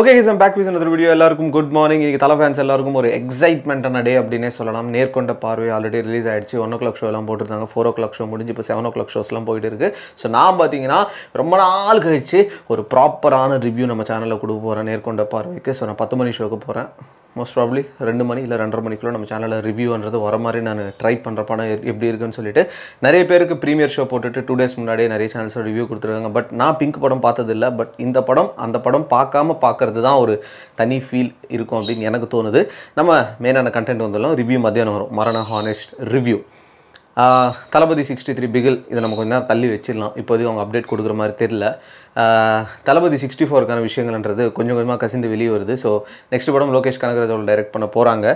Okay is back with அந்த video எல்லாருக்கும் good morning இன்றைக்கி தலை ஃபேன்ஸ் எல்லாருக்கும் ஒரு எக்ஸைட்மெண்ட்டான டே அப்படின்னே சொல்லலாம். நேர்கொண்ட பார்வை ஆல்ரெடி ரிலீஸ் ஆயிடுச்சு. ஒன் ஓ கிளாக் ஷோ எல்லாம் போட்டிருந்தாங்க. ஃபோர் ஓ கிளாக் ஷோ முடிஞ்சு இப்போ செவன் ஓ கிளாக் ஷோஸ்லாம் போயிட்டு இருக்கு. ஸோ நான் பார்த்தீங்கன்னா ரொம்ப நாள் கழிச்சு ஒரு ப்ராப்பரான ரிவ்யூ நம்ம சேனலில் கொடுக்க போகிறேன் நேர்கொண்ட பார்வைக்கு. ஸோ நான் பத்து மணி ஷோக்கு போகிறேன் மோஸ்ட் ப்ராப்ளி ரெண்டு மணி இல்லை ரெண்டரை மணிக்குள்ளே நம்ம சேனலில் ரிவ்யூன்றது வர மாதிரி நான் ட்ரை பண்ணுற படம் எப்படி இருக்குன்னு சொல்லிட்டு நிறைய பேருக்கு ப்ரீமியர் ஷோ போட்டுட்டு டூ டேஸ் முன்னாடியே நிறைய சேனல்ஸ் ரிவ்யூ கொடுத்துருக்காங்க. பட் நான் பிங்க் படம் பார்த்ததில்ல. பட் இந்த படம் அந்த படம் பார்க்காம பார்க்கறது தான் ஒரு தனி ஃபீல் இருக்கும் அப்படின்னு எனக்கு தோணுது. நம்ம மெயினான கண்டென்ட் வந்துடலாம். ரிவ்யூ மத்தியானம் வரும். மரண honest review Thalapathy sixty three Bigil இதை நம்ம கொஞ்ச நேரம் தள்ளி வச்சிடலாம். இப்போதைக்கு அவங்க அப்டேட் கொடுக்குற மாதிரி தெரியல. தளபதி சிக்ஸ்டி ஃபோருக்கான விஷயங்கள்ன்றது கொஞ்சம் கொஞ்சமாக கசிந்து வெளியே வருது. ஸோ நெக்ஸ்ட் படம் லோகேஷ் கனகராஜ் அவர்கள் டைரக்ட் பண்ண போகிறாங்க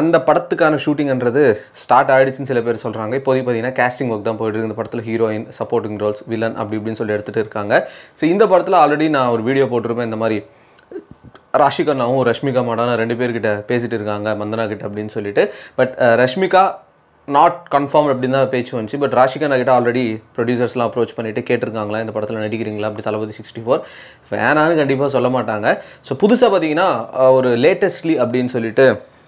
அந்த படத்துக்கான ஷூட்டிங்ன்றது ஸ்டார்ட் ஆகிடுச்சுன்னு சில பேர் சொல்கிறாங்க இப்போதைக்கு பார்த்தீங்கன்னா கேஸ்டிங் ஒர்க் தான் போயிட்டு இருக்கு. இந்த படத்தில் ஹீரோயின் சப்போர்ட்டிங் ரோல்ஸ் வில்லன் அப்படி இப்படின்னு சொல்லி எடுத்துகிட்டு இருக்காங்க. ஸோ இந்த படத்தில் ஆல்ரெடி நான் ஒரு வீடியோ போட்டிருப்பேன். இந்த மாதிரி ராஷிகண்ணாவும் ரஷ்மிகா மாடான ரெண்டு பேர்கிட்ட பேசிட்டு இருக்காங்க. மந்தனா கிட்ட அப்படின்னு சொல்லிட்டு. பட் ரஷ்மிகா நாட் கன்ஃபார்ம் அப்படின்னு தான் பேச்சு வந்துச்சு. பட் ராஷிகா கிட்ட ஆல்ரெடி ப்ரொடியூசர்ஸ்லாம் அப்ரோச் பண்ணிட்டு கேட்டிருக்காங்களா? இந்த படத்தில் நடிக்கிறீங்களா? அப்படி தளபதி சிக்ஸ்டி ஃபோர் வேணான்னு கண்டிப்பாக சொல்ல மாட்டாங்க. ஸோ புதுசாக பார்த்தீங்கன்னா ஒரு லேட்டஸ்ட்லி அப்படின்னு சொல்லிட்டு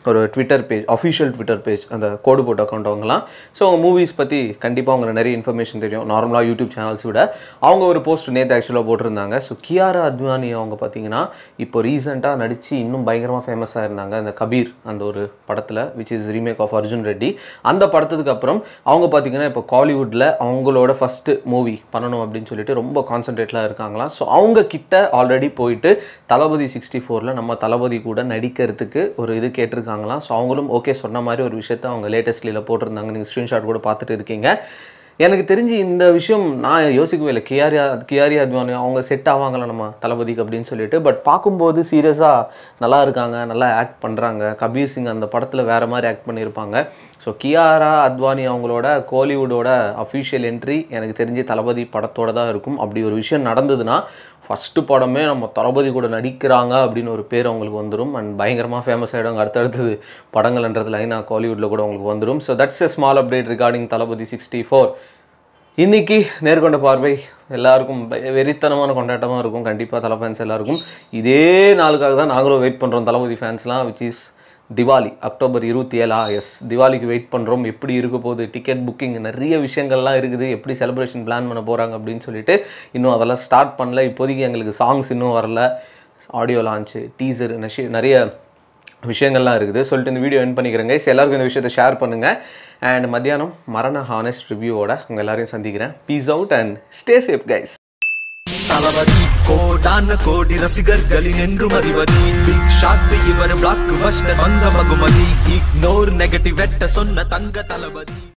ஒரு Twitter page official Twitter page அந்த கோடு போட்டு அக்கௌண்ட் அவங்கலாம் ஸோ அவங்க மூவிஸ் பற்றி கண்டிப்பாக அவங்க நிறைய இன்ஃபர்மேஷன் தெரியும். நார்மலாக யூடியூப் சேனல்ஸ் விட. அவங்க ஒரு போஸ்ட் நேற்று ஆக்சுவலாக போட்டிருந்தாங்க. ஸோ கியாரா அத்வானி அவங்க பார்த்தீங்கன்னா இப்போ ரீசெண்டாக நடித்து இன்னும் பயங்கரமாக ஃபேமஸாக இருந்தாங்க அந்த கபீர் அந்த ஒரு படத்தில் which is remake of Arjun Reddy அந்த படத்துக்கு அப்புறம் அவங்க பார்த்தீங்கன்னா இப்போ காலிவுட்டில் அவங்களோட ஃபஸ்ட்டு மூவி பண்ணணும் அப்படின்னு சொல்லிட்டு ரொம்ப கான்சன்ட்ரேட்லாம் இருக்காங்களாம். ஸோ அவங்க கிட்ட ஆல்ரெடி போயிட்டு தளபதி சிக்ஸ்டி ஃபோரில் நம்ம தளபதி கூட நடிக்கிறதுக்கு ஒரு இது கேட்டிருக்காங்களாம் ஸோ அவங்களும் ஓகே சொன்ன மாதிரி ஒரு விஷயத்த அவங்க லேட்டஸ்ட்லியில் போட்டிருந்தாங்க. நீங்கள் ஸ்க்ரீன்ஷாட் கூட பார்த்துட்டு இருக்கீங்க. எனக்கு தெரிஞ்சு இந்த விஷயம் நான் யோசிக்கவே இல்லை. கியாரியா கியாரி அத்வானி அவங்க செட் ஆவாங்களா நம்ம தளபதிக்கு அப்படின்னு சொல்லிட்டு. பட் பார்க்கும்போது சீரியஸாக நல்லா இருக்காங்க நல்லா ஆக்ட் பண்ணுறாங்க கபீர் சிங் அந்த படத்தில் வேறு மாதிரி ஆக்ட் பண்ணியிருப்பாங்க. ஸோ கியாரா அத்வானி அவங்களோட கோலிவுட்டோட அஃபிஷியல் என்ட்ரி எனக்கு தெரிஞ்சு தளபதி படத்தோட தான் இருக்கும். அப்படி ஒரு விஷயம் நடந்ததுன்னா ஃபஸ்ட்டு படமே நம்ம தளபதி கூட நடிக்கிறாங்க அப்படின்னு ஒரு பேர் அவங்களுக்கு வந்துடும் அண்ட் பயங்கரமாக ஃபேமஸ் ஆகிடுவாங்க அடுத்தடுத்தது படங்கள்ன்றது நான் கோலிவுட்டில் கூட அவங்களுக்கு வந்துடும் so that's a small update regarding Thalapathy sixty four இன்றைக்கி நேர்கொண்ட பார்வை எல்லாருக்கும் வெறித்தனமான கொண்டாட்டமாக இருக்கும். கண்டிப்பாக தலை ஃபேன்ஸ் எல்லாருக்கும். இதே நாளுக்காக தான் நாங்களும் வெயிட் பண்ணுறோம் தளபதி ஃபேன்ஸ்லாம் விச் இஸ் திவாலி அக்டோபர் இருபத்தி ஏழா எஸ் திவாலிக்கு வெயிட் பண்ணுறோம் எப்படி இருக்க போகுது? டிக்கெட் புக்கிங் நிறைய விஷயங்கள்லாம் இருக்குது. எப்படி செலிப்ரேஷன் பிளான் பண்ண போகிறாங்க அப்படின்னு சொல்லிட்டு இன்னும் அதெல்லாம் ஸ்டார்ட் பண்ணல. இப்போதைக்கு எங்களுக்கு சாங்ஸ் இன்னும் வரல. ஆடியோ லான்ச்சு டீசர் நிறைய விஷயங்கள்லாம் இருக்குது. சொல்லிட்டு இந்த வீடியோ என் பண்ணிக்கிறேங்க எல்லாருக்கும் இந்த விஷயத்தை ஷேர் பண்ணுங்கள் அண்ட் மத்தியானம் மரண ஹானஸ்ட் ரிவ்யூவோட உங்கள் எல்லாரையும் சந்திக்கிறேன். Peace out and stay safe guys Thalapathy கோடான கோடி ரசிகர்களின் என்று அறிவதி. பிக் ஷாட் இவர் பிளாக் பஸ்டர் வந்த மகுமதி இக்னோர் நெகட்டிவ் வெட்ட சொன்ன தங்க தளபதி.